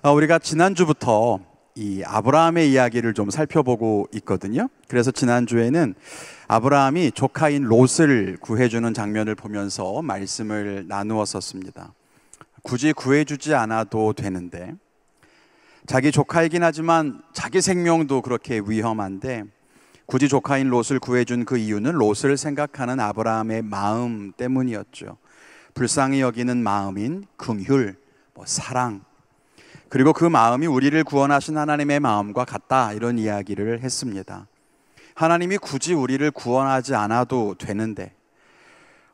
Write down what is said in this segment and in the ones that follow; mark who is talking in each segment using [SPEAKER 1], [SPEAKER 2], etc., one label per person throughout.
[SPEAKER 1] 아, 우리가 지난주부터 이 아브라함의 이야기를 좀 살펴보고 있거든요. 그래서 지난주에는 아브라함이 조카인 롯을 구해주는 장면을 보면서 말씀을 나누었었습니다. 굳이 구해주지 않아도 되는데, 자기 조카이긴 하지만 자기 생명도 그렇게 위험한데, 굳이 조카인 롯을 구해준 그 이유는 롯을 생각하는 아브라함의 마음 때문이었죠. 불쌍히 여기는 마음인 긍휼, 뭐 사랑, 그리고 그 마음이 우리를 구원하신 하나님의 마음과 같다 이런 이야기를 했습니다. 하나님이 굳이 우리를 구원하지 않아도 되는데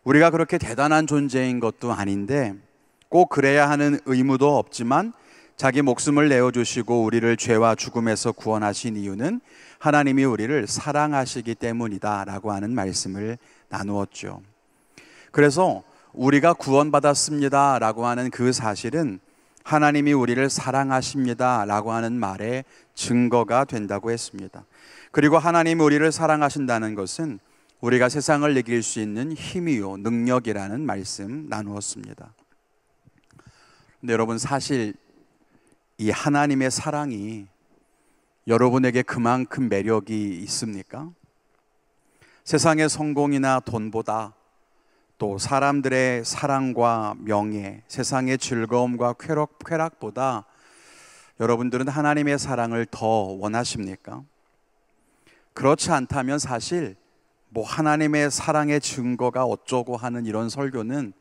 [SPEAKER 1] 우리가 그렇게 대단한 존재인 것도 아닌데 꼭 그래야 하는 의무도 없지만 자기 목숨을 내어 주시고 우리를 죄와 죽음에서 구원하신 이유는 하나님이 우리를 사랑하시기 때문이다라고 하는 말씀을 나누었죠. 그래서 우리가 구원받았습니다라고 하는 그 사실은 하나님이 우리를 사랑하십니다. 라고 하는 말의 증거가 된다고 했습니다. 그리고 하나님이 우리를 사랑하신다는 것은 우리가 세상을 이길 수 있는 힘이요, 능력이라는 말씀 나누었습니다. 근데 여러분, 사실 이 하나님의 사랑이 여러분에게 그만큼 매력이 있습니까? 세상의 성공이나 돈보다 또 사람들의 사랑과 명예, 세상의 즐거움과 쾌락, 쾌락보다 여러분들은 하나님의 사랑을 더 원하십니까? 그렇지 않다면 사실 뭐 하나님의 사랑의 증거가 어쩌고 하는 이런 설교는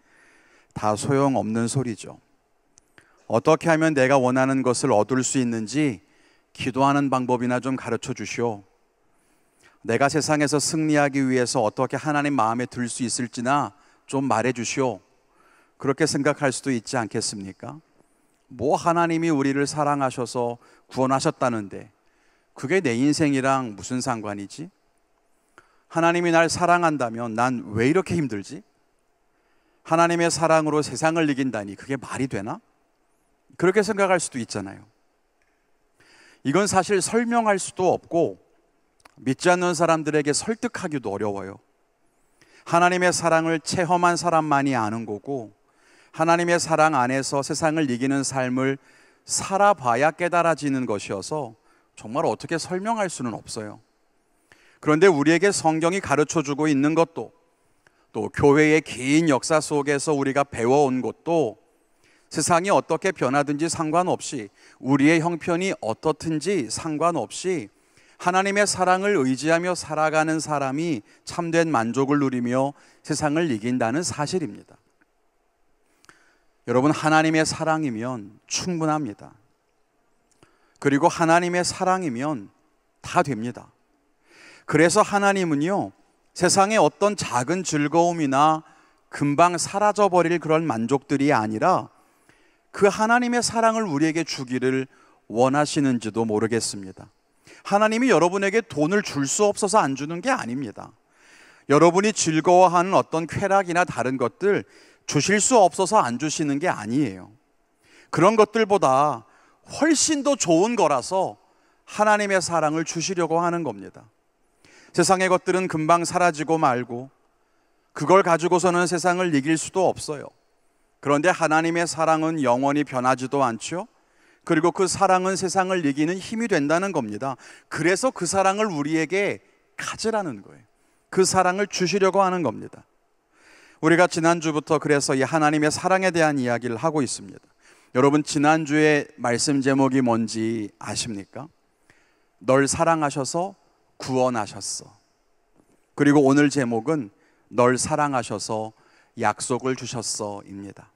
[SPEAKER 1] 다 소용없는 소리죠. 어떻게 하면 내가 원하는 것을 얻을 수 있는지 기도하는 방법이나 좀 가르쳐 주시오. 내가 세상에서 승리하기 위해서 어떻게 하나님 마음에 들 수 있을지나 좀 말해 주시오. 그렇게 생각할 수도 있지 않겠습니까? 뭐 하나님이 우리를 사랑하셔서 구원하셨다는데 그게 내 인생이랑 무슨 상관이지? 하나님이 날 사랑한다면 난 왜 이렇게 힘들지? 하나님의 사랑으로 세상을 이긴다니 그게 말이 되나? 그렇게 생각할 수도 있잖아요. 이건 사실 설명할 수도 없고 믿지 않는 사람들에게 설득하기도 어려워요. 하나님의 사랑을 체험한 사람만이 아는 거고 하나님의 사랑 안에서 세상을 이기는 삶을 살아봐야 깨달아지는 것이어서 정말 어떻게 설명할 수는 없어요. 그런데 우리에게 성경이 가르쳐 주고 있는 것도 또 교회의 긴 역사 속에서 우리가 배워온 것도 세상이 어떻게 변하든지 상관없이 우리의 형편이 어떻든지 상관없이 하나님의 사랑을 의지하며 살아가는 사람이 참된 만족을 누리며 세상을 이긴다는 사실입니다. 여러분, 하나님의 사랑이면 충분합니다. 그리고 하나님의 사랑이면 다 됩니다. 그래서 하나님은요, 세상의 어떤 작은 즐거움이나 금방 사라져버릴 그런 만족들이 아니라 그 하나님의 사랑을 우리에게 주기를 원하시는지도 모르겠습니다. 하나님이 여러분에게 돈을 줄 수 없어서 안 주는 게 아닙니다. 여러분이 즐거워하는 어떤 쾌락이나 다른 것들 주실 수 없어서 안 주시는 게 아니에요. 그런 것들보다 훨씬 더 좋은 거라서 하나님의 사랑을 주시려고 하는 겁니다. 세상의 것들은 금방 사라지고 말고 그걸 가지고서는 세상을 이길 수도 없어요. 그런데 하나님의 사랑은 영원히 변하지도 않죠. 그리고 그 사랑은 세상을 이기는 힘이 된다는 겁니다. 그래서 그 사랑을 우리에게 가지라는 거예요. 그 사랑을 주시려고 하는 겁니다. 우리가 지난주부터 그래서 이 하나님의 사랑에 대한 이야기를 하고 있습니다. 여러분, 지난주에 말씀 제목이 뭔지 아십니까? 널 사랑하셔서 구원하셨어. 그리고 오늘 제목은 널 사랑하셔서 약속을 주셨어입니다.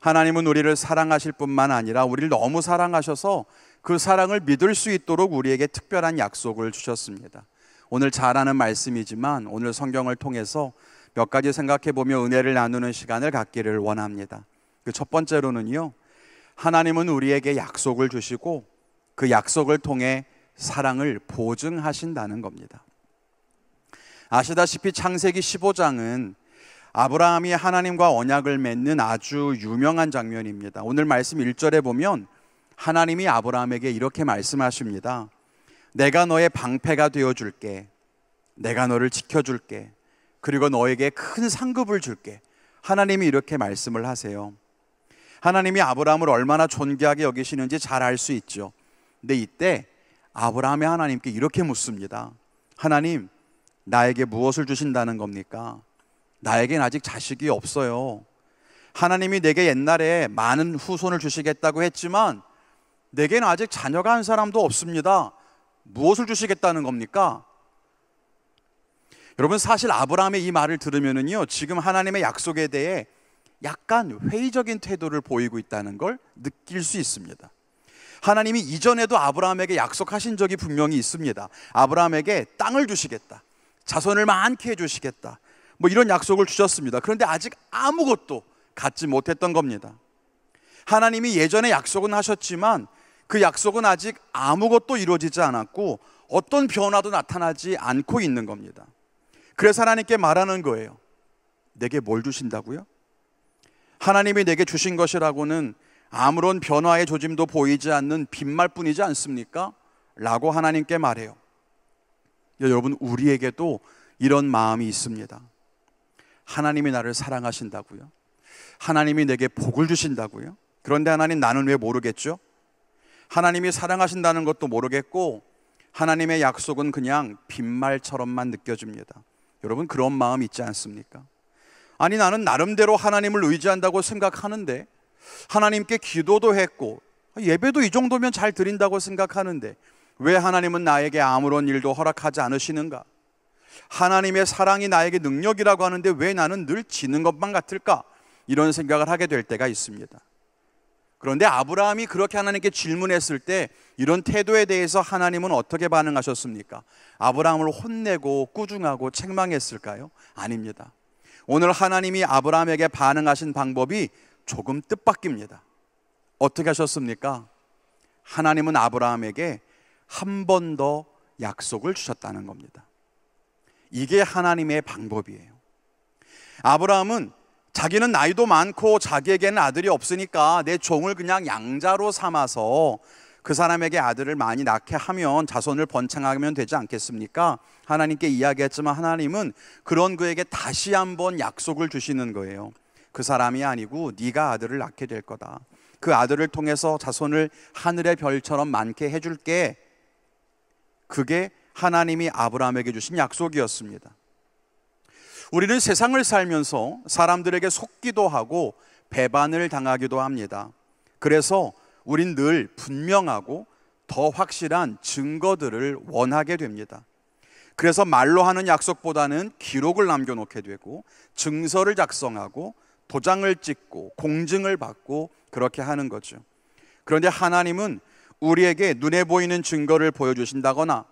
[SPEAKER 1] 하나님은 우리를 사랑하실 뿐만 아니라 우리를 너무 사랑하셔서 그 사랑을 믿을 수 있도록 우리에게 특별한 약속을 주셨습니다. 오늘 잘 아는 말씀이지만 오늘 성경을 통해서 몇 가지 생각해 보며 은혜를 나누는 시간을 갖기를 원합니다. 그 첫 번째로는요. 하나님은 우리에게 약속을 주시고 그 약속을 통해 사랑을 보증하신다는 겁니다. 아시다시피 창세기 15장은 아브라함이 하나님과 언약을 맺는 아주 유명한 장면입니다. 오늘 말씀 1절에 보면 하나님이 아브라함에게 이렇게 말씀하십니다. 내가 너의 방패가 되어 줄게. 내가 너를 지켜 줄게. 그리고 너에게 큰 상급을 줄게. 하나님이 이렇게 말씀을 하세요. 하나님이 아브라함을 얼마나 존귀하게 여기시는지 잘 알 수 있죠. 근데 이때 아브라함이 하나님께 이렇게 묻습니다. 하나님, 나에게 무엇을 주신다는 겁니까? 나에겐 아직 자식이 없어요. 하나님이 내게 옛날에 많은 후손을 주시겠다고 했지만 내게는 아직 자녀가 한 사람도 없습니다. 무엇을 주시겠다는 겁니까? 여러분 사실 아브라함의 이 말을 들으면은요 지금 하나님의 약속에 대해 약간 회의적인 태도를 보이고 있다는 걸 느낄 수 있습니다. 하나님이 이전에도 아브라함에게 약속하신 적이 분명히 있습니다. 아브라함에게 땅을 주시겠다. 자손을 많게 해 주시겠다. 뭐 이런 약속을 주셨습니다. 그런데 아직 아무것도 갖지 못했던 겁니다. 하나님이 예전에 약속은 하셨지만 그 약속은 아직 아무것도 이루어지지 않았고 어떤 변화도 나타나지 않고 있는 겁니다. 그래서 하나님께 말하는 거예요. 내게 뭘 주신다고요? 하나님이 내게 주신 것이라고는 아무런 변화의 조짐도 보이지 않는 빈말 뿐이지 않습니까? 라고 하나님께 말해요. 여러분, 우리에게도 이런 마음이 있습니다. 하나님이 나를 사랑하신다고요? 하나님이 내게 복을 주신다고요? 그런데 하나님 나는 왜 모르겠죠? 하나님이 사랑하신다는 것도 모르겠고 하나님의 약속은 그냥 빈말처럼만 느껴집니다. 여러분 그런 마음 있지 않습니까? 아니 나는 나름대로 하나님을 의지한다고 생각하는데 하나님께 기도도 했고 예배도 이 정도면 잘 드린다고 생각하는데 왜 하나님은 나에게 아무런 일도 허락하지 않으시는가? 하나님의 사랑이 나에게 능력이라고 하는데 왜 나는 늘 지는 것만 같을까? 이런 생각을 하게 될 때가 있습니다. 그런데 아브라함이 그렇게 하나님께 질문했을 때 이런 태도에 대해서 하나님은 어떻게 반응하셨습니까? 아브라함을 혼내고 꾸중하고 책망했을까요? 아닙니다. 오늘 하나님이 아브라함에게 반응하신 방법이 조금 뜻밖입니다. 어떻게 하셨습니까? 하나님은 아브라함에게 한 번 더 약속을 주셨다는 겁니다. 이게 하나님의 방법이에요. 아브라함은 자기는 나이도 많고 자기에게는 아들이 없으니까 내 종을 그냥 양자로 삼아서 그 사람에게 아들을 많이 낳게 하면 자손을 번창하면 되지 않겠습니까? 하나님께 이야기했지만 하나님은 그런 그에게 다시 한번 약속을 주시는 거예요. 그 사람이 아니고 네가 아들을 낳게 될 거다. 그 아들을 통해서 자손을 하늘의 별처럼 많게 해줄게. 그게 하나님이 아브라함에게 주신 약속이었습니다. 우리는 세상을 살면서 사람들에게 속기도 하고 배반을 당하기도 합니다. 그래서 우린 늘 분명하고 더 확실한 증거들을 원하게 됩니다. 그래서 말로 하는 약속보다는 기록을 남겨놓게 되고 증서를 작성하고 도장을 찍고 공증을 받고 그렇게 하는 거죠. 그런데 하나님은 우리에게 눈에 보이는 증거를 보여주신다거나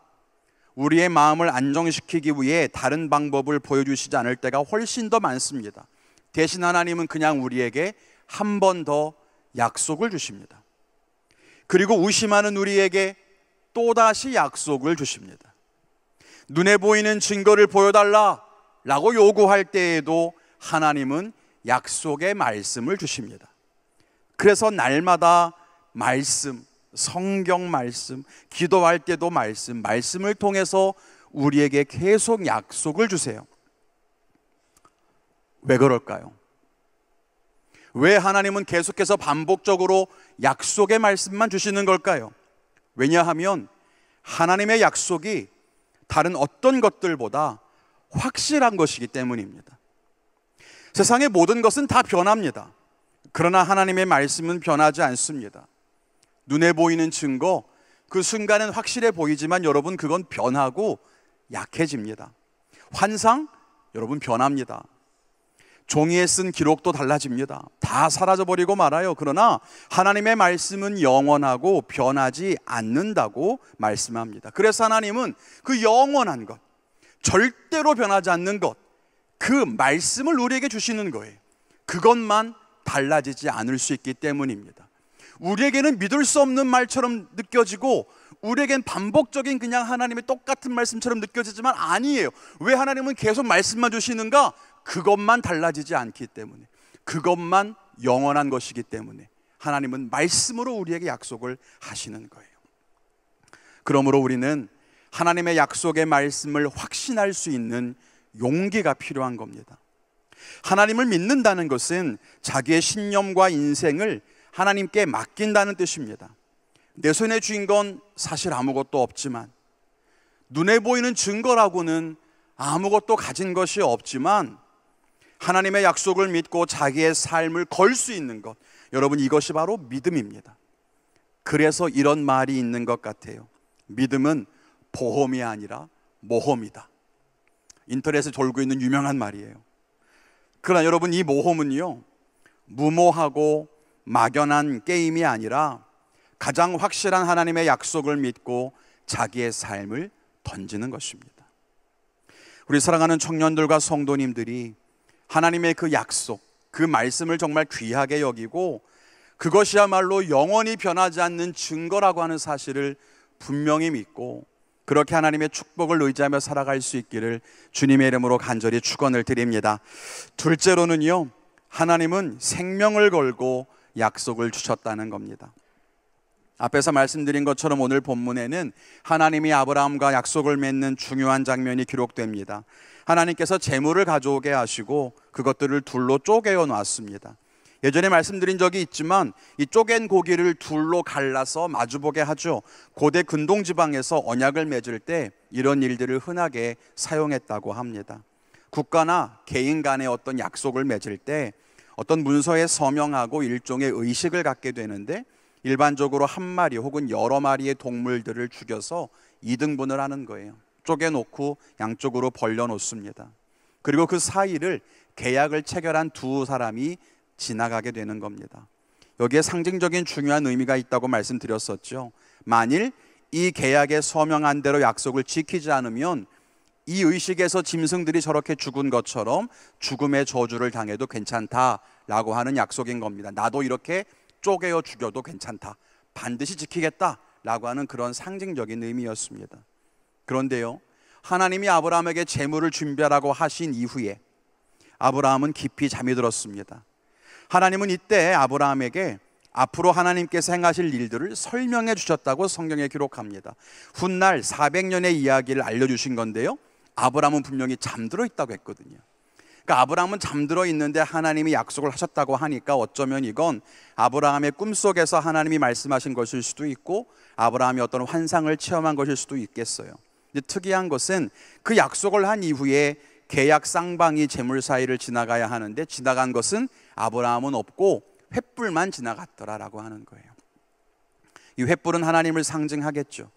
[SPEAKER 1] 우리의 마음을 안정시키기 위해 다른 방법을 보여주시지 않을 때가 훨씬 더 많습니다. 대신 하나님은 그냥 우리에게 한 번 더 약속을 주십니다. 그리고 의심하는 우리에게 또다시 약속을 주십니다. 눈에 보이는 증거를 보여달라 라고 요구할 때에도 하나님은 약속의 말씀을 주십니다. 그래서 날마다 말씀, 성경 말씀, 기도할 때도 말씀, 말씀을 통해서 우리에게 계속 약속을 주세요. 왜 그럴까요? 왜 하나님은 계속해서 반복적으로 약속의 말씀만 주시는 걸까요? 왜냐하면 하나님의 약속이 다른 어떤 것들보다 확실한 것이기 때문입니다. 세상의 모든 것은 다 변합니다. 그러나 하나님의 말씀은 변하지 않습니다. 눈에 보이는 증거, 그 순간은 확실해 보이지만 여러분 그건 변하고 약해집니다. 환상, 여러분 변합니다. 종이에 쓴 기록도 달라집니다. 다 사라져버리고 말아요. 그러나 하나님의 말씀은 영원하고 변하지 않는다고 말씀합니다. 그래서 하나님은 그 영원한 것, 절대로 변하지 않는 것, 그 말씀을 우리에게 주시는 거예요. 그것만 달라지지 않을 수 있기 때문입니다. 우리에게는 믿을 수 없는 말처럼 느껴지고 우리에겐 반복적인 그냥 하나님의 똑같은 말씀처럼 느껴지지만 아니에요. 왜 하나님은 계속 말씀만 주시는가? 그것만 달라지지 않기 때문에 그것만 영원한 것이기 때문에 하나님은 말씀으로 우리에게 약속을 하시는 거예요. 그러므로 우리는 하나님의 약속의 말씀을 확신할 수 있는 용기가 필요한 겁니다. 하나님을 믿는다는 것은 자기의 신념과 인생을 하나님께 맡긴다는 뜻입니다. 내 손에 쥔 건 사실 아무것도 없지만 눈에 보이는 증거라고는 아무것도 가진 것이 없지만 하나님의 약속을 믿고 자기의 삶을 걸 수 있는 것. 여러분 이것이 바로 믿음입니다. 그래서 이런 말이 있는 것 같아요. 믿음은 보험이 아니라 모험이다. 인터넷에 돌고 있는 유명한 말이에요. 그러나 여러분 이 모험은요. 무모하고 막연한 게임이 아니라 가장 확실한 하나님의 약속을 믿고 자기의 삶을 던지는 것입니다. 우리 사랑하는 청년들과 성도님들이 하나님의 그 약속, 그 말씀을 정말 귀하게 여기고 그것이야말로 영원히 변하지 않는 증거라고 하는 사실을 분명히 믿고 그렇게 하나님의 축복을 의지하며 살아갈 수 있기를 주님의 이름으로 간절히 축원을 드립니다. 둘째로는요. 하나님은 생명을 걸고 약속을 주셨다는 겁니다. 앞에서 말씀드린 것처럼 오늘 본문에는 하나님이 아브라함과 약속을 맺는 중요한 장면이 기록됩니다. 하나님께서 재물을 가져오게 하시고 그것들을 둘로 쪼개어 놨습니다. 예전에 말씀드린 적이 있지만 이 쪼갠 고기를 둘로 갈라서 마주보게 하죠. 고대 근동 지방에서 언약을 맺을 때 이런 일들을 흔하게 사용했다고 합니다. 국가나 개인 간의 어떤 약속을 맺을 때 어떤 문서에 서명하고 일종의 의식을 갖게 되는데 일반적으로 한 마리 혹은 여러 마리의 동물들을 죽여서 이등분을 하는 거예요. 쪼개놓고 양쪽으로 벌려놓습니다. 그리고 그 사이를 계약을 체결한 두 사람이 지나가게 되는 겁니다. 여기에 상징적인 중요한 의미가 있다고 말씀드렸었죠. 만일 이 계약에 서명한 대로 약속을 지키지 않으면 이 의식에서 짐승들이 저렇게 죽은 것처럼 죽음의 저주를 당해도 괜찮다라고 하는 약속인 겁니다. 나도 이렇게 쪼개어 죽여도 괜찮다. 반드시 지키겠다라고 하는 그런 상징적인 의미였습니다. 그런데요. 하나님이 아브라함에게 재물을 준비하라고 하신 이후에 아브라함은 깊이 잠이 들었습니다. 하나님은 이때 아브라함에게 앞으로 하나님께서 행하실 일들을 설명해 주셨다고 성경에 기록합니다. 훗날 400년의 이야기를 알려주신 건데요. 아브라함은 분명히 잠들어 있다고 했거든요. 그러니까 아브라함은 잠들어 있는데 하나님이 약속을 하셨다고 하니까 어쩌면 이건 아브라함의 꿈속에서 하나님이 말씀하신 것일 수도 있고 아브라함이 어떤 환상을 체험한 것일 수도 있겠어요. 근데 특이한 것은 그 약속을 한 이후에 계약 쌍방이 재물 사이를 지나가야 하는데 지나간 것은 아브라함은 없고 횃불만 지나갔더라라고 하는 거예요. 이 횃불은 하나님을 상징하겠죠.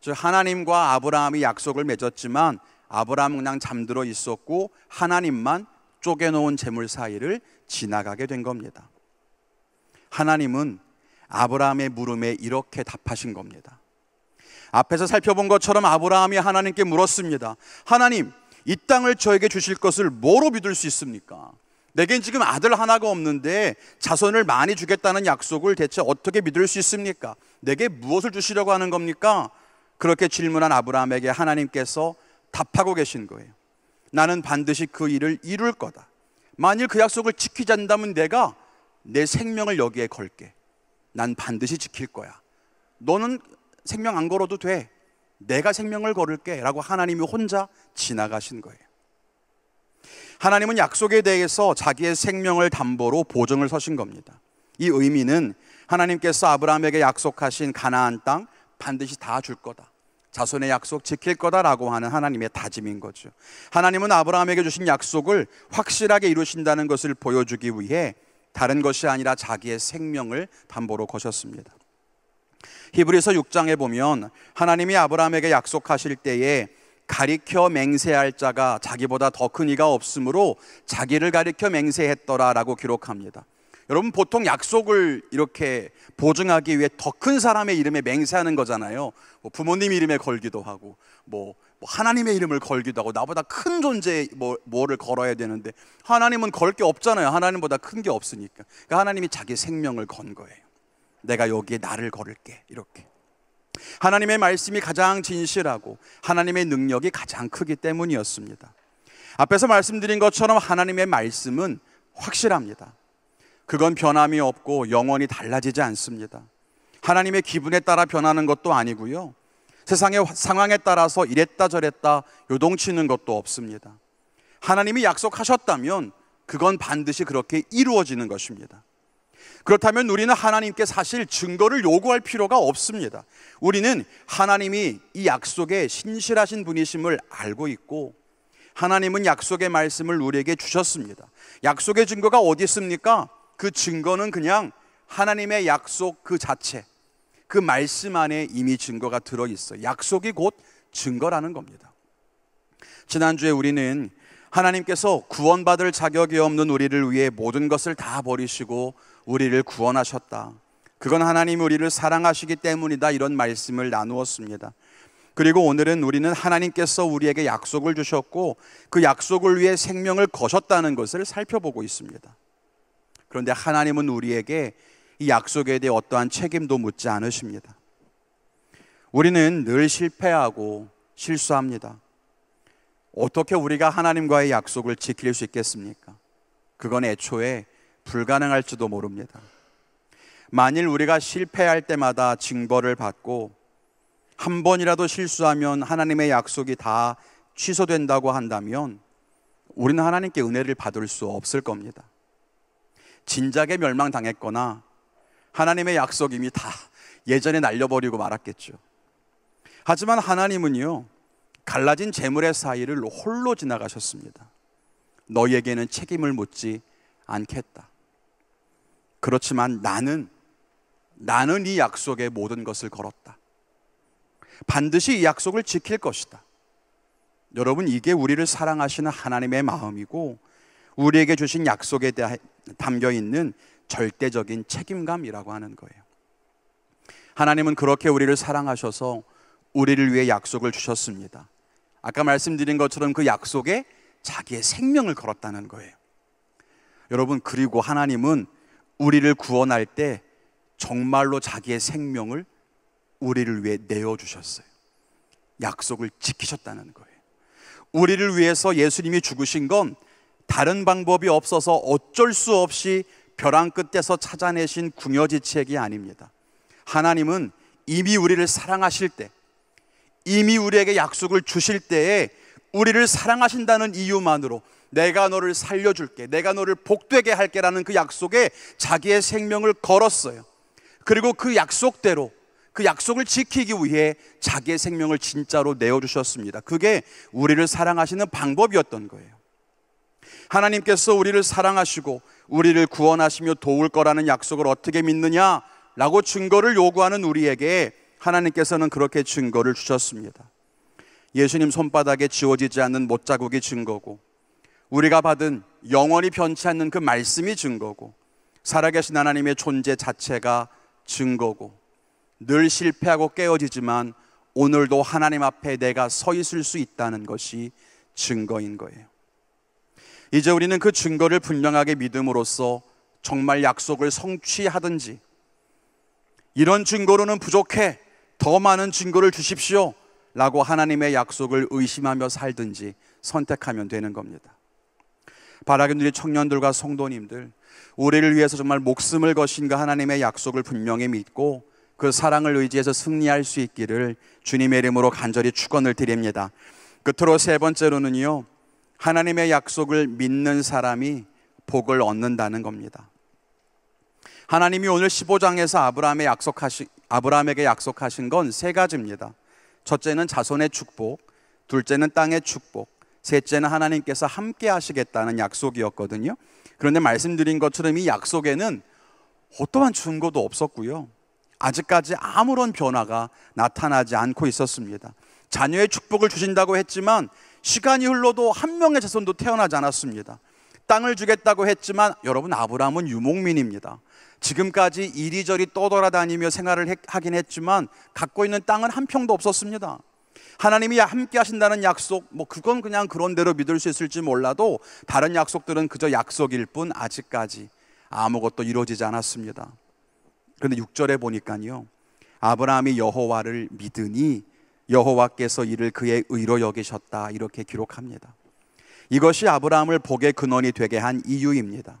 [SPEAKER 1] 즉 하나님과 아브라함이 약속을 맺었지만 아브라함은 그냥 잠들어 있었고 하나님만 쪼개놓은 재물 사이를 지나가게 된 겁니다. 하나님은 아브라함의 물음에 이렇게 답하신 겁니다. 앞에서 살펴본 것처럼 아브라함이 하나님께 물었습니다. 하나님, 이 땅을 저에게 주실 것을 뭐로 믿을 수 있습니까? 내겐 지금 아들 하나가 없는데 자손을 많이 주겠다는 약속을 대체 어떻게 믿을 수 있습니까? 내게 무엇을 주시려고 하는 겁니까? 그렇게 질문한 아브라함에게 하나님께서 답하고 계신 거예요. 나는 반드시 그 일을 이룰 거다. 만일 그 약속을 지키지 않는다면 내가 내 생명을 여기에 걸게. 난 반드시 지킬 거야. 너는 생명 안 걸어도 돼. 내가 생명을 걸을게. 라고 하나님이 혼자 지나가신 거예요. 하나님은 약속에 대해서 자기의 생명을 담보로 보증을 서신 겁니다. 이 의미는 하나님께서 아브라함에게 약속하신 가나안 땅 반드시 다 줄 거다. 자손의 약속 지킬 거다라고 하는 하나님의 다짐인 거죠. 하나님은 아브라함에게 주신 약속을 확실하게 이루신다는 것을 보여주기 위해 다른 것이 아니라 자기의 생명을 담보로 거셨습니다. 히브리서 6장에 보면 하나님이 아브라함에게 약속하실 때에 가리켜 맹세할 자가 자기보다 더 큰 이가 없으므로 자기를 가리켜 맹세했더라라고 기록합니다. 여러분 보통 약속을 이렇게 보증하기 위해 더 큰 사람의 이름에 맹세하는 거잖아요. 뭐 부모님 이름에 걸기도 하고 뭐, 뭐 하나님의 이름을 걸기도 하고 나보다 큰 존재 뭐 뭐를 걸어야 되는데 하나님은 걸 게 없잖아요. 하나님보다 큰 게 없으니까. 그러니까 하나님이 자기 생명을 건 거예요. 내가 여기에 나를 걸을게 이렇게. 하나님의 말씀이 가장 진실하고 하나님의 능력이 가장 크기 때문이었습니다. 앞에서 말씀드린 것처럼 하나님의 말씀은 확실합니다. 그건 변함이 없고 영원히 달라지지 않습니다. 하나님의 기분에 따라 변하는 것도 아니고요. 세상의 상황에 따라서 이랬다 저랬다 요동치는 것도 없습니다. 하나님이 약속하셨다면 그건 반드시 그렇게 이루어지는 것입니다. 그렇다면 우리는 하나님께 사실 증거를 요구할 필요가 없습니다. 우리는 하나님이 이 약속에 신실하신 분이심을 알고 있고 하나님은 약속의 말씀을 우리에게 주셨습니다. 약속의 증거가 어디 있습니까? 그 증거는 그냥 하나님의 약속 그 자체, 그 말씀 안에 이미 증거가 들어 있어요. 약속이 곧 증거라는 겁니다. 지난주에 우리는 하나님께서 구원받을 자격이 없는 우리를 위해 모든 것을 다 버리시고 우리를 구원하셨다. 그건 하나님 우리를 사랑하시기 때문이다. 이런 말씀을 나누었습니다. 그리고 오늘은 우리는 하나님께서 우리에게 약속을 주셨고 그 약속을 위해 생명을 거셨다는 것을 살펴보고 있습니다. 그런데 하나님은 우리에게 이 약속에 대해 어떠한 책임도 묻지 않으십니다. 우리는 늘 실패하고 실수합니다. 어떻게 우리가 하나님과의 약속을 지킬 수 있겠습니까? 그건 애초에 불가능할지도 모릅니다. 만일 우리가 실패할 때마다 징벌을 받고 한 번이라도 실수하면 하나님의 약속이 다 취소된다고 한다면 우리는 하나님께 은혜를 받을 수 없을 겁니다. 진작에 멸망당했거나 하나님의 약속 이미 다 예전에 날려버리고 말았겠죠. 하지만 하나님은요, 갈라진 재물의 사이를 홀로 지나가셨습니다. 너에게는 책임을 묻지 않겠다. 그렇지만 나는, 나는 이 약속에 모든 것을 걸었다. 반드시 이 약속을 지킬 것이다. 여러분, 이게 우리를 사랑하시는 하나님의 마음이고, 우리에게 주신 약속에 대해 담겨 있는 절대적인 책임감이라고 하는 거예요. 하나님은 그렇게 우리를 사랑하셔서 우리를 위해 약속을 주셨습니다. 아까 말씀드린 것처럼 그 약속에 자기의 생명을 걸었다는 거예요. 여러분, 그리고 하나님은 우리를 구원할 때 정말로 자기의 생명을 우리를 위해 내어주셨어요. 약속을 지키셨다는 거예요. 우리를 위해서 예수님이 죽으신 건 다른 방법이 없어서 어쩔 수 없이 벼랑 끝에서 찾아내신 궁여지책이 아닙니다. 하나님은 이미 우리를 사랑하실 때 이미 우리에게 약속을 주실 때에 우리를 사랑하신다는 이유만으로 내가 너를 살려줄게, 내가 너를 복되게 할게라는 그 약속에 자기의 생명을 걸었어요. 그리고 그 약속대로 그 약속을 지키기 위해 자기의 생명을 진짜로 내어주셨습니다. 그게 우리를 사랑하시는 방법이었던 거예요. 하나님께서 우리를 사랑하시고 우리를 구원하시며 도울 거라는 약속을 어떻게 믿느냐 라고 증거를 요구하는 우리에게 하나님께서는 그렇게 증거를 주셨습니다. 예수님 손바닥에 지워지지 않는 못자국이 증거고 우리가 받은 영원히 변치 않는 그 말씀이 증거고 살아계신 하나님의 존재 자체가 증거고 늘 실패하고 깨어지지만 오늘도 하나님 앞에 내가 서 있을 수 있다는 것이 증거인 거예요. 이제 우리는 그 증거를 분명하게 믿음으로써 정말 약속을 성취하든지 이런 증거로는 부족해. 더 많은 증거를 주십시오. 라고 하나님의 약속을 의심하며 살든지 선택하면 되는 겁니다. 바라기누리 청년들과 성도님들, 우리를 위해서 정말 목숨을 거신 그 하나님의 약속을 분명히 믿고 그 사랑을 의지해서 승리할 수 있기를 주님의 이름으로 간절히 축원을 드립니다. 끝으로 세 번째로는요, 하나님의 약속을 믿는 사람이 복을 얻는다는 겁니다. 하나님이 오늘 15장에서 아브라함에 약속하시, 아브라함에게 약속하신 건 세 가지입니다. 첫째는 자손의 축복, 둘째는 땅의 축복, 셋째는 하나님께서 함께 하시겠다는 약속이었거든요. 그런데 말씀드린 것처럼 이 약속에는 어떠한 증거도 없었고요. 아직까지 아무런 변화가 나타나지 않고 있었습니다. 자녀의 축복을 주신다고 했지만 시간이 흘러도 한 명의 자손도 태어나지 않았습니다. 땅을 주겠다고 했지만 여러분 아브라함은 유목민입니다. 지금까지 이리저리 떠돌아다니며 생활을 하긴 했지만 갖고 있는 땅은 한 평도 없었습니다. 하나님이 함께 하신다는 약속, 뭐 그건 그냥 그런 대로 믿을 수 있을지 몰라도 다른 약속들은 그저 약속일 뿐 아직까지 아무것도 이루어지지 않았습니다. 그런데 6절에 보니까요. 아브라함이 여호와를 믿으니 여호와께서 이를 그의 의로 여기셨다 이렇게 기록합니다. 이것이 아브라함을 복의 근원이 되게 한 이유입니다.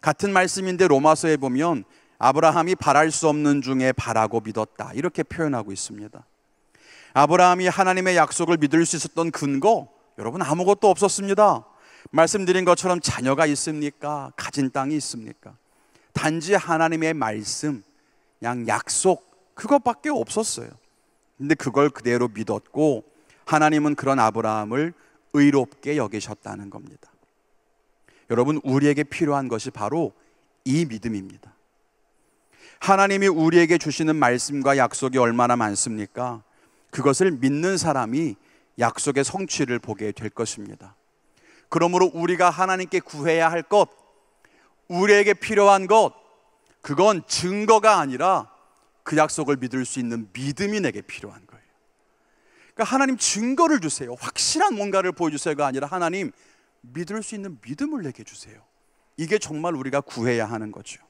[SPEAKER 1] 같은 말씀인데 로마서에 보면 아브라함이 바랄 수 없는 중에 바라고 믿었다 이렇게 표현하고 있습니다. 아브라함이 하나님의 약속을 믿을 수 있었던 근거 여러분 아무것도 없었습니다. 말씀드린 것처럼 자녀가 있습니까? 가진 땅이 있습니까? 단지 하나님의 말씀, 양 약속 그것밖에 없었어요. 근데 그걸 그대로 믿었고 하나님은 그런 아브라함을 의롭게 여기셨다는 겁니다. 여러분 우리에게 필요한 것이 바로 이 믿음입니다. 하나님이 우리에게 주시는 말씀과 약속이 얼마나 많습니까? 그것을 믿는 사람이 약속의 성취를 보게 될 것입니다. 그러므로 우리가 하나님께 구해야 할 것, 우리에게 필요한 것, 그건 증거가 아니라 그 약속을 믿을 수 있는 믿음이 내게 필요한 거예요. 그러니까 하나님 증거를 주세요. 확실한 뭔가를 보여주세요가 아니라 하나님 믿을 수 있는 믿음을 내게 주세요. 이게 정말 우리가 구해야 하는 거죠.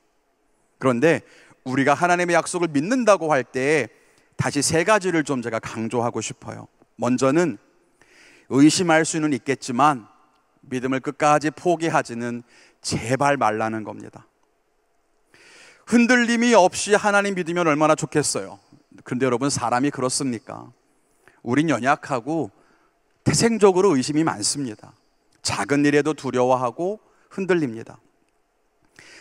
[SPEAKER 1] 그런데 우리가 하나님의 약속을 믿는다고 할 때 다시 세 가지를 좀 제가 강조하고 싶어요. 먼저는 의심할 수는 있겠지만 믿음을 끝까지 포기하지는 제발 말라는 겁니다. 흔들림이 없이 하나님 믿으면 얼마나 좋겠어요. 그런데 여러분 사람이 그렇습니까? 우린 연약하고 태생적으로 의심이 많습니다. 작은 일에도 두려워하고 흔들립니다.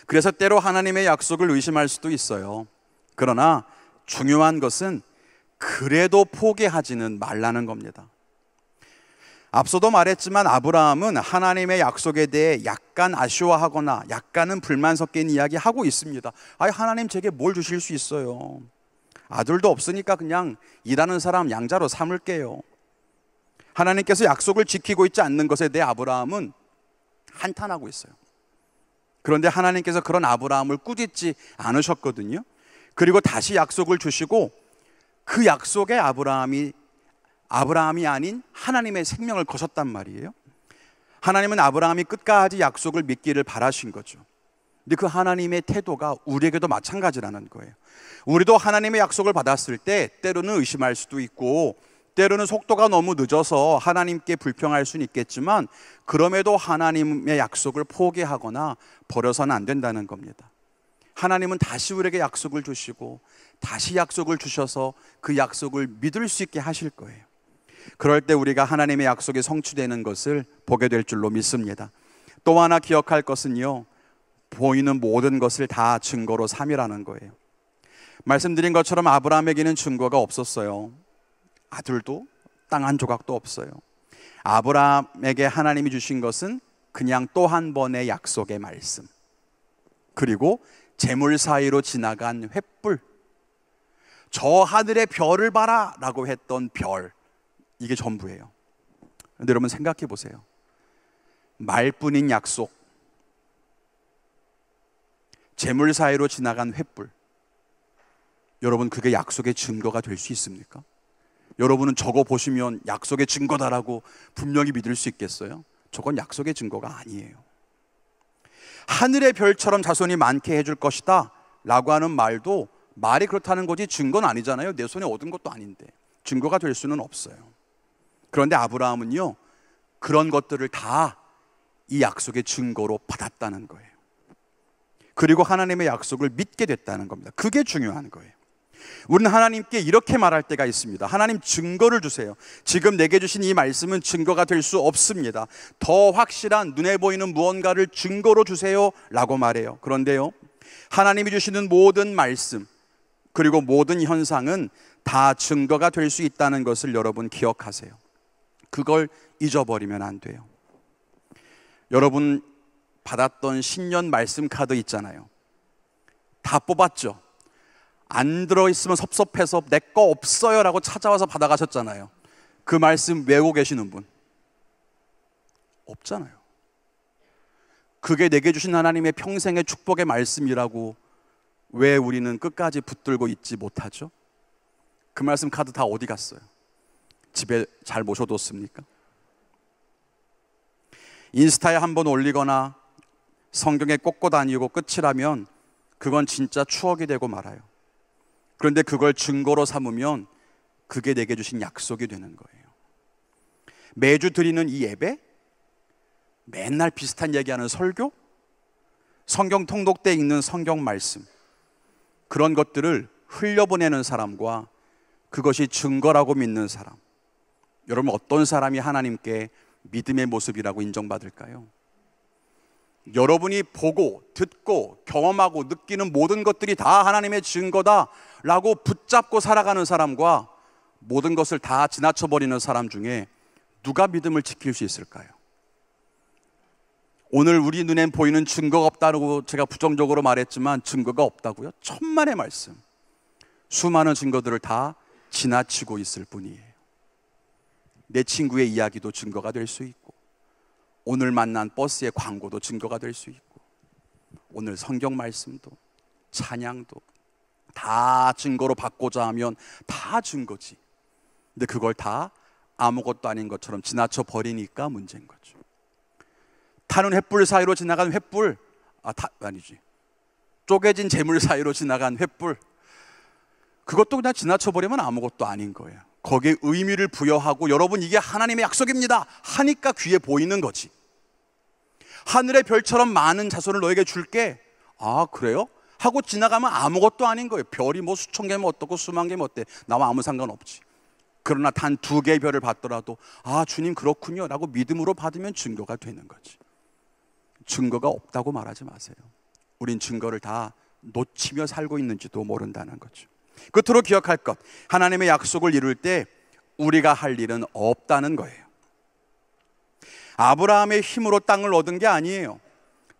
[SPEAKER 1] 그래서 때로 하나님의 약속을 의심할 수도 있어요. 그러나 중요한 것은 그래도 포기하지는 말라는 겁니다. 앞서도 말했지만 아브라함은 하나님의 약속에 대해 약간 아쉬워하거나 약간은 불만 섞인 이야기 하고 있습니다. 아, 하나님 제게 뭘 주실 수 있어요? 아들도 없으니까 그냥 일하는 사람 양자로 삼을게요. 하나님께서 약속을 지키고 있지 않는 것에 대해 아브라함은 한탄하고 있어요. 그런데 하나님께서 그런 아브라함을 꾸짖지 않으셨거든요. 그리고 다시 약속을 주시고 그 약속에 아브라함이 아브라함이 아닌 하나님의 생명을 거셨단 말이에요. 하나님은 아브라함이 끝까지 약속을 믿기를 바라신 거죠. 근데 그 하나님의 태도가 우리에게도 마찬가지라는 거예요. 우리도 하나님의 약속을 받았을 때 때로는 의심할 수도 있고 때로는 속도가 너무 늦어서 하나님께 불평할 수는 있겠지만 그럼에도 하나님의 약속을 포기하거나 버려서는 안 된다는 겁니다. 하나님은 다시 우리에게 약속을 주시고 다시 약속을 주셔서 그 약속을 믿을 수 있게 하실 거예요. 그럴 때 우리가 하나님의 약속이 성취되는 것을 보게 될 줄로 믿습니다. 또 하나 기억할 것은요. 보이는 모든 것을 다 증거로 삼이라는 거예요. 말씀드린 것처럼 아브라함에게는 증거가 없었어요. 아들도 땅 한 조각도 없어요. 아브라함에게 하나님이 주신 것은 그냥 또 한 번의 약속의 말씀. 그리고 재물 사이로 지나간 횃불. 저 하늘의 별을 봐라 라고 했던 별. 이게 전부예요. 근데 여러분 생각해 보세요. 말뿐인 약속. 재물 사이로 지나간 횃불. 여러분 그게 약속의 증거가 될 수 있습니까? 여러분은 저거 보시면 약속의 증거다라고 분명히 믿을 수 있겠어요? 저건 약속의 증거가 아니에요. 하늘의 별처럼 자손이 많게 해줄 것이다 라고 하는 말도 말이 그렇다는 거지 증거는 아니잖아요. 내 손에 얻은 것도 아닌데 증거가 될 수는 없어요. 그런데 아브라함은요 그런 것들을 다 이 약속의 증거로 받았다는 거예요. 그리고 하나님의 약속을 믿게 됐다는 겁니다. 그게 중요한 거예요. 우리는 하나님께 이렇게 말할 때가 있습니다. 하나님 증거를 주세요. 지금 내게 주신 이 말씀은 증거가 될 수 없습니다. 더 확실한 눈에 보이는 무언가를 증거로 주세요. 라고 말해요. 그런데요, 하나님이 주시는 모든 말씀, 그리고 모든 현상은 다 증거가 될 수 있다는 것을 여러분 기억하세요. 그걸 잊어버리면 안 돼요. 여러분 받았던 신년 말씀 카드 있잖아요. 다 뽑았죠. 안 들어있으면 섭섭해서 내 거 없어요 라고 찾아와서 받아가셨잖아요. 그 말씀 외우고 계시는 분. 없잖아요. 그게 내게 주신 하나님의 평생의 축복의 말씀이라고 왜 우리는 끝까지 붙들고 있지 못하죠? 그 말씀 카드 다 어디 갔어요? 집에 잘 모셔뒀습니까? 인스타에 한번 올리거나 성경에 꽂고 다니고 끝이라면 그건 진짜 추억이 되고 말아요. 그런데 그걸 증거로 삼으면 그게 내게 주신 약속이 되는 거예요. 매주 드리는 이 예배, 맨날 비슷한 얘기하는 설교, 성경 통독대 읽는 성경 말씀, 그런 것들을 흘려보내는 사람과 그것이 증거라고 믿는 사람. 여러분, 어떤 사람이 하나님께 믿음의 모습이라고 인정받을까요? 여러분이 보고 듣고 경험하고 느끼는 모든 것들이 다 하나님의 증거다라고 붙잡고 살아가는 사람과 모든 것을 다 지나쳐 버리는 사람 중에 누가 믿음을 지킬 수 있을까요? 오늘 우리 눈엔 보이는 증거가 없다고 제가 부정적으로 말했지만 증거가 없다고요? 천만의 말씀. 수많은 증거들을 다 지나치고 있을 뿐이에요. 내 친구의 이야기도 증거가 될 수 있고, 오늘 만난 버스의 광고도 증거가 될 수 있고, 오늘 성경 말씀도, 찬양도 다 증거로 받고자 하면 다 증거지. 근데 그걸 다 아무것도 아닌 것처럼 지나쳐 버리니까 문제인 거죠. 타는 횃불 사이로 지나간 횃불, 아, 타, 아니지. 쪼개진 재물 사이로 지나간 횃불. 그것도 그냥 지나쳐 버리면 아무것도 아닌 거예요. 거기에 의미를 부여하고 여러분 이게 하나님의 약속입니다. 하니까 귀에 보이는 거지. 하늘의 별처럼 많은 자손을 너에게 줄게. 아, 그래요? 하고 지나가면 아무것도 아닌 거예요. 별이 뭐 수천 개면 어떻고 수만 개면 어때? 나와 아무 상관없지. 그러나 단 두 개의 별을 받더라도 아, 주님 그렇군요. 라고 믿음으로 받으면 증거가 되는 거지. 증거가 없다고 말하지 마세요. 우린 증거를 다 놓치며 살고 있는지도 모른다는 거죠. 끝으로 기억할 것. 하나님의 약속을 이룰 때 우리가 할 일은 없다는 거예요. 아브라함의 힘으로 땅을 얻은 게 아니에요.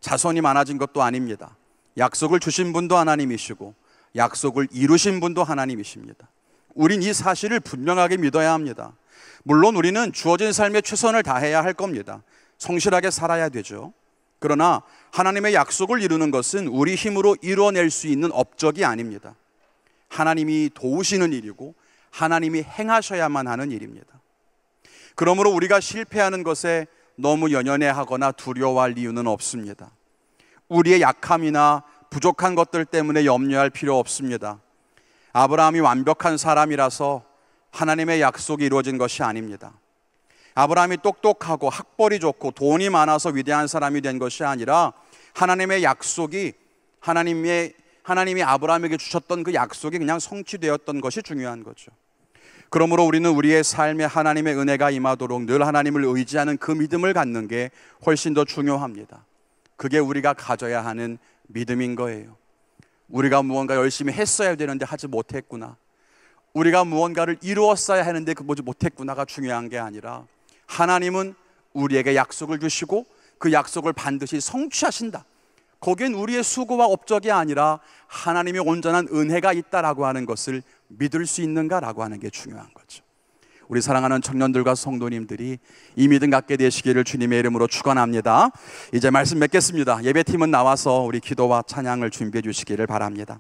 [SPEAKER 1] 자손이 많아진 것도 아닙니다. 약속을 주신 분도 하나님이시고 약속을 이루신 분도 하나님이십니다. 우린 이 사실을 분명하게 믿어야 합니다. 물론 우리는 주어진 삶에 최선을 다해야 할 겁니다. 성실하게 살아야 되죠. 그러나 하나님의 약속을 이루는 것은 우리 힘으로 이루어낼 수 있는 업적이 아닙니다. 하나님이 도우시는 일이고 하나님이 행하셔야만 하는 일입니다. 그러므로 우리가 실패하는 것에 너무 연연해하거나 두려워할 이유는 없습니다. 우리의 약함이나 부족한 것들 때문에 염려할 필요 없습니다. 아브라함이 완벽한 사람이라서 하나님의 약속이 이루어진 것이 아닙니다. 아브라함이 똑똑하고 학벌이 좋고 돈이 많아서 위대한 사람이 된 것이 아니라 하나님의 약속이 하나님의 하나님이 아브라함에게 주셨던 그 약속이 그냥 성취되었던 것이 중요한 거죠. 그러므로 우리는 우리의 삶에 하나님의 은혜가 임하도록 늘 하나님을 의지하는 그 믿음을 갖는 게 훨씬 더 중요합니다. 그게 우리가 가져야 하는 믿음인 거예요. 우리가 무언가 열심히 했어야 되는데 하지 못했구나. 우리가 무언가를 이루었어야 하는데 그 뭐지 못했구나가 중요한 게 아니라 하나님은 우리에게 약속을 주시고 그 약속을 반드시 성취하신다. 거기엔 우리의 수고와 업적이 아니라 하나님의 온전한 은혜가 있다라고 하는 것을 믿을 수 있는가라고 하는 게 중요한 거죠. 우리 사랑하는 청년들과 성도님들이 이 믿음 갖게 되시기를 주님의 이름으로 축원합니다. 이제 말씀 맺겠습니다. 예배팀은 나와서 우리 기도와 찬양을 준비해 주시기를 바랍니다.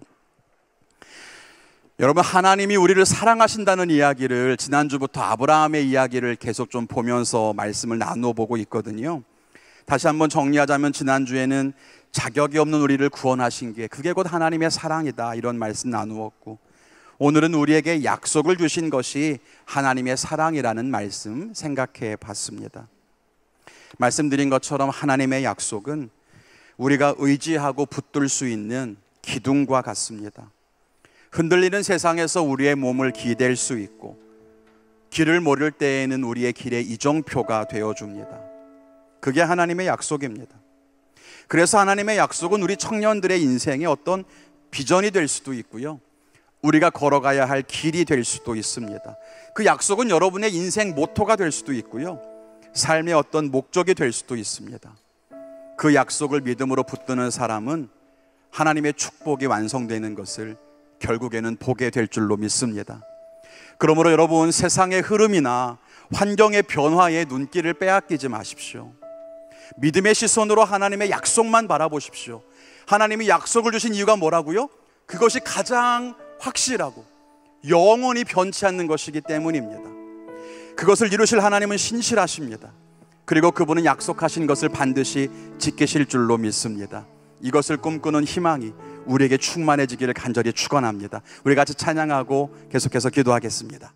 [SPEAKER 1] 여러분 하나님이 우리를 사랑하신다는 이야기를 지난주부터 아브라함의 이야기를 계속 좀 보면서 말씀을 나누어 보고 있거든요. 다시 한번 정리하자면 지난주에는 자격이 없는 우리를 구원하신 게 그게 곧 하나님의 사랑이다 이런 말씀 나누었고 오늘은 우리에게 약속을 주신 것이 하나님의 사랑이라는 말씀 생각해 봤습니다. 말씀드린 것처럼 하나님의 약속은 우리가 의지하고 붙들 수 있는 기둥과 같습니다. 흔들리는 세상에서 우리의 몸을 기댈 수 있고 길을 모를 때에는 우리의 길의 이정표가 되어 줍니다. 그게 하나님의 약속입니다. 그래서 하나님의 약속은 우리 청년들의 인생의 어떤 비전이 될 수도 있고요. 우리가 걸어가야 할 길이 될 수도 있습니다. 그 약속은 여러분의 인생 모토가 될 수도 있고요. 삶의 어떤 목적이 될 수도 있습니다. 그 약속을 믿음으로 붙드는 사람은 하나님의 축복이 완성되는 것을 결국에는 보게 될 줄로 믿습니다. 그러므로 여러분 세상의 흐름이나 환경의 변화에 눈길을 빼앗기지 마십시오. 믿음의 시선으로 하나님의 약속만 바라보십시오. 하나님이 약속을 주신 이유가 뭐라고요? 그것이 가장 확실하고 영원히 변치 않는 것이기 때문입니다. 그것을 이루실 하나님은 신실하십니다. 그리고 그분은 약속하신 것을 반드시 지키실 줄로 믿습니다. 이것을 꿈꾸는 희망이 우리에게 충만해지기를 간절히 축원합니다. 우리 같이 찬양하고 계속해서 기도하겠습니다.